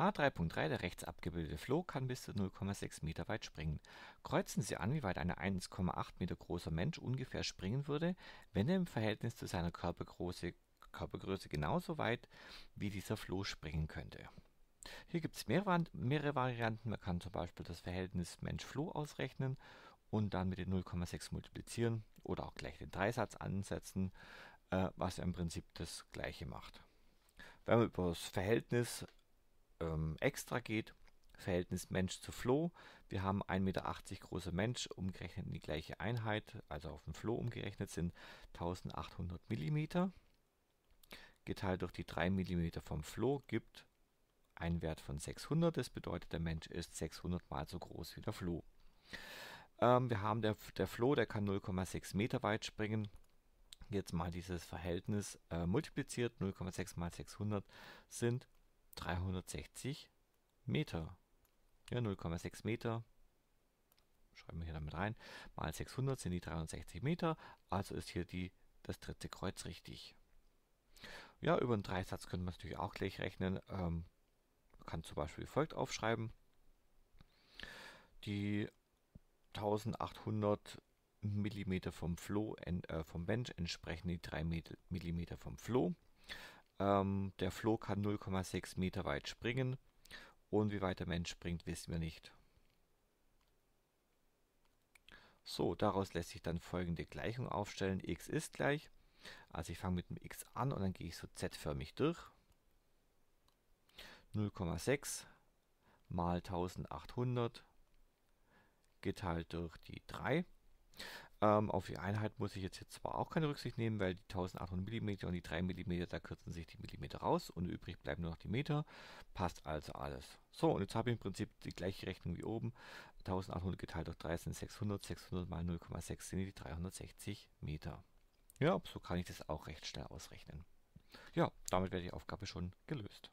A3.3 Der rechts abgebildete Floh kann bis zu 0,6 Meter weit springen. Kreuzen Sie an, wie weit ein 1,8 Meter großer Mensch ungefähr springen würde, wenn er im Verhältnis zu seiner Körpergröße, Körpergröße genauso weit wie dieser Floh springen könnte. Hier gibt es mehrere, mehrere Varianten. Man kann zum Beispiel das Verhältnis Mensch-Floh ausrechnen und dann mit den 0,6 multiplizieren oder auch gleich den Dreisatz ansetzen, äh, was im Prinzip das gleiche macht. Wenn man über das Verhältnis ähm, extra geht. Verhältnis Mensch zu Floh. Wir haben 1,80 Meter großer Mensch umgerechnet in die gleiche Einheit, also auf den Floh umgerechnet sind 1800 mm. Geteilt durch die 3 mm vom Floh gibt einen Wert von 600. Das bedeutet, der Mensch ist 600 mal so groß wie der Floh. Ähm, wir haben der, der Floh, der kann 0,6 Meter weit springen. Jetzt mal dieses Verhältnis äh, multipliziert. 0,6 mal 600 sind 360 Meter. Ja, 0,6 Meter. Schreiben wir hier damit rein. Mal 600 sind die 360 Meter. Also ist hier die, das dritte Kreuz richtig. Ja, über einen Dreisatz können wir natürlich auch gleich rechnen. Ähm, man kann zum Beispiel wie folgt aufschreiben. Die 1800 Millimeter vom Floh, äh, vom Mensch entsprechen die 3 Millimeter vom Floh. Ähm, der Floh kann 0,6 Meter weit springen und wie weit der Mensch springt, wissen wir nicht. So, daraus lässt sich dann folgende Gleichung aufstellen. x ist gleich, also ich fange mit dem x an und dann gehe ich so z-förmig durch. 0,6 mal 1800 geteilt durch die 3 ähm, auf die Einheit muss ich jetzt hier zwar auch keine Rücksicht nehmen, weil die 1800 mm und die 3 mm, da kürzen sich die Millimeter raus und übrig bleiben nur noch die Meter. Passt also alles. So, und jetzt habe ich im Prinzip die gleiche Rechnung wie oben. 1800 geteilt durch 3 sind 600, 600 mal 0,6 sind die 360 Meter. Ja, so kann ich das auch recht schnell ausrechnen. Ja, damit wäre die Aufgabe schon gelöst.